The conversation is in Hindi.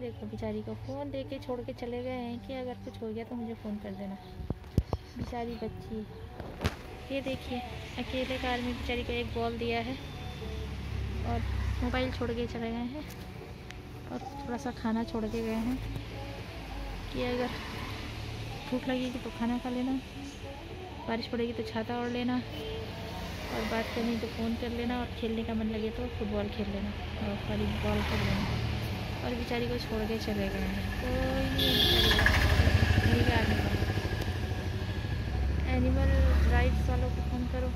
देखो, बेचारी को फ़ोन दे के छोड़ के चले गए हैं कि अगर कुछ हो गया तो मुझे फ़ोन कर देना। बेचारी बच्ची। ये देखिए, अकेले कार में बेचारी को एक बॉल दिया है और मोबाइल छोड़ के चले गए हैं और थोड़ा सा खाना छोड़ के गए हैं कि अगर भूख लगेगी तो खाना खा लेना, बारिश पड़ेगी तो छाता ओढ़ लेना और बात करनी तो फ़ोन कर लेना और खेलने का मन लगे तो फुटबॉल खेल लेना। और वॉली बॉल खेल लेना। और बेचारी को छोड़ के चले गए हैं। कोई एनिमल राइट्स वालों को फ़ोन करो।